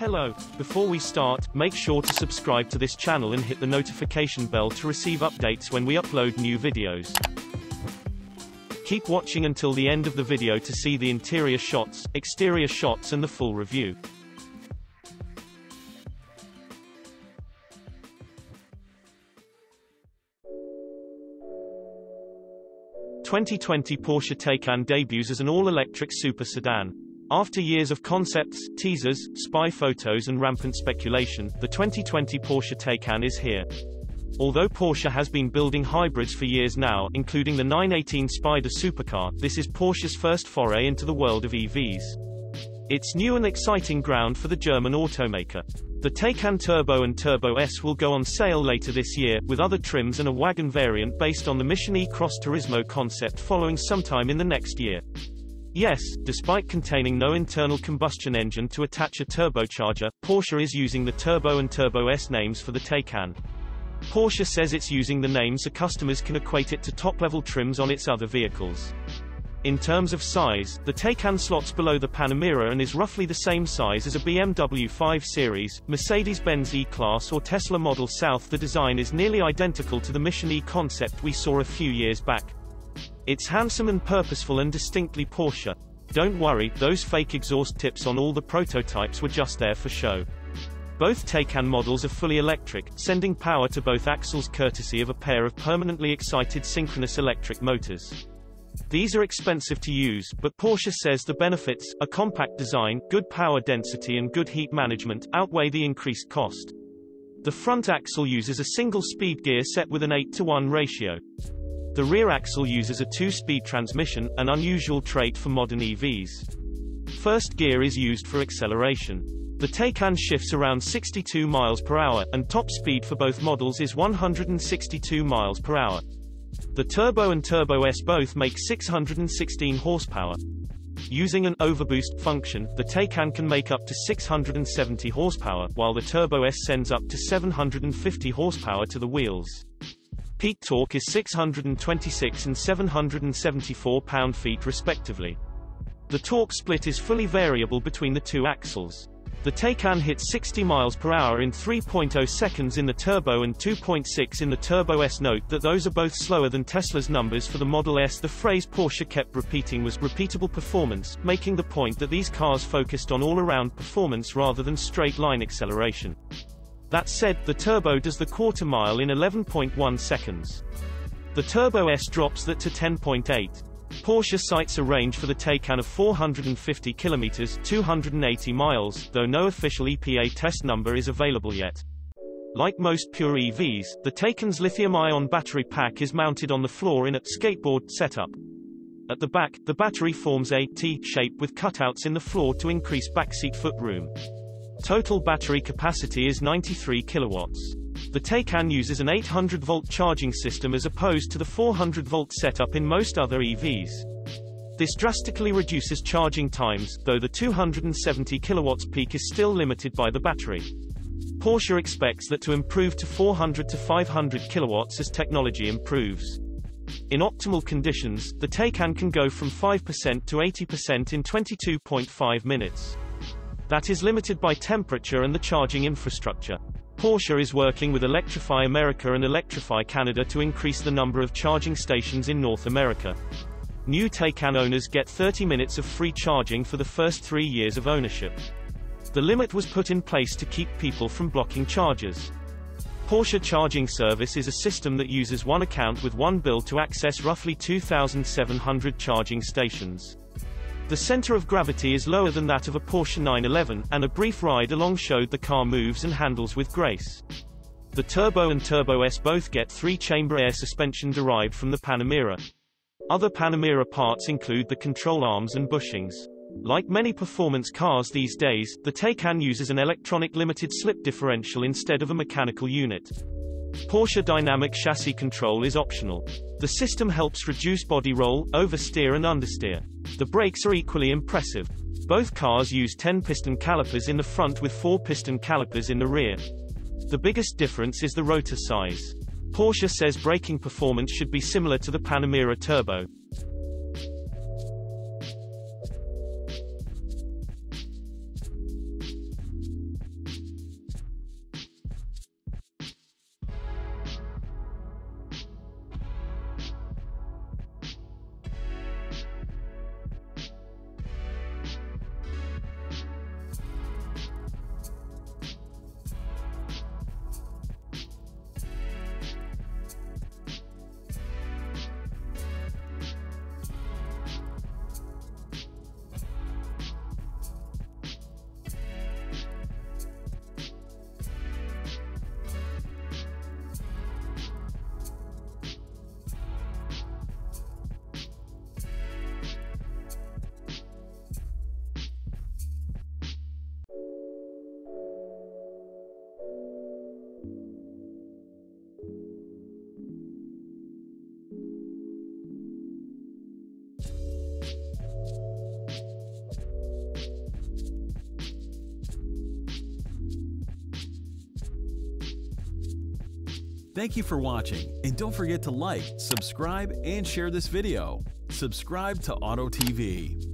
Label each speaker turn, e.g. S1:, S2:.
S1: Hello. Before we start, make sure to subscribe to this channel and hit the notification bell to receive updates when we upload new videos. Keep watching until the end of the video to see the interior shots, exterior shots and the full review. Twenty twenty Porsche Taycan debuts as an all-electric super sedan. After years of concepts, teasers, spy photos and rampant speculation, the 2020 Porsche Taycan is here. Although Porsche has been building hybrids for years now, including the 918 Spyder supercar, this is Porsche's first foray into the world of EVs. It's new and exciting ground for the German automaker. The Taycan Turbo and Turbo S will go on sale later this year, with other trims and a wagon variant based on the Mission E-Cross Turismo concept following sometime in the next year. Yes, despite containing no internal combustion engine to attach a turbocharger, Porsche is using the Turbo and Turbo S names for the Taycan. Porsche says it's using the names so customers can equate it to top-level trims on its other vehicles. In terms of size, the Taycan slots below the Panamera and is roughly the same size as a BMW 5 Series, Mercedes-Benz E-Class or Tesla Model S. The design is nearly identical to the Mission E concept we saw a few years back. It's handsome and purposeful and distinctly Porsche. Don't worry, those fake exhaust tips on all the prototypes were just there for show. Both Taycan models are fully electric, sending power to both axles courtesy of a pair of permanently excited synchronous electric motors. These are expensive to use, but Porsche says the benefits, a compact design, good power density and good heat management, outweigh the increased cost. The front axle uses a single-speed gear set with an 8 to 1 ratio. The rear axle uses a two-speed transmission, an unusual trait for modern EVs. First gear is used for acceleration. The Taycan shifts around 62 miles per hour, and top speed for both models is 162 miles per hour. The Turbo and Turbo S both make 616 horsepower. Using an overboost function, the Taycan can make up to 670 horsepower, while the Turbo S sends up to 750 horsepower to the wheels. Peak torque is 626 and 774 pound-feet respectively. The torque split is fully variable between the two axles. The Taycan hits 60 miles per hour in 3.0 seconds in the Turbo and 2.6 in the Turbo S. Note that those are both slower than Tesla's numbers for the Model S. The phrase Porsche kept repeating was repeatable performance, making the point that these cars focused on all-around performance rather than straight-line acceleration. That said, the Turbo does the quarter mile in 11.1 seconds. The Turbo S drops that to 10.8. Porsche cites a range for the Taycan of 450 kilometers 280 miles, though no official EPA test number is available yet. Like most pure EVs, the Taycan's lithium-ion battery pack is mounted on the floor in a skateboard setup. At the back, the battery forms a T shape with cutouts in the floor to increase backseat footroom. Total battery capacity is 93 kilowatts. The Taycan uses an 800-volt charging system as opposed to the 400-volt setup in most other EVs. This drastically reduces charging times, though the 270 kilowatts peak is still limited by the battery. Porsche expects that to improve to 400 to 500 kilowatts as technology improves. In optimal conditions, the Taycan can go from 5% to 80% in 22.5 minutes. That is limited by temperature and the charging infrastructure. Porsche is working with Electrify America and Electrify Canada to increase the number of charging stations in North America. New Taycan owners get 30 minutes of free charging for the first three years of ownership. The limit was put in place to keep people from blocking chargers. Porsche Charging Service is a system that uses one account with one bill to access roughly 2,700 charging stations. The center of gravity is lower than that of a Porsche 911, and a brief ride along showed the car moves and handles with grace. The Turbo and Turbo S both get three-chamber air suspension derived from the Panamera. Other Panamera parts include the control arms and bushings. Like many performance cars these days, the Taycan uses an electronic limited slip differential instead of a mechanical unit. Porsche Dynamic Chassis Control is optional. The system helps reduce body roll, oversteer and understeer. The brakes are equally impressive. Both cars use 10-piston calipers in the front with 4-piston calipers in the rear. The biggest difference is the rotor size. Porsche says braking performance should be similar to the Panamera Turbo.
S2: Thank you for watching, and don't forget to like, subscribe, and share this video. Subscribe to Auto TV.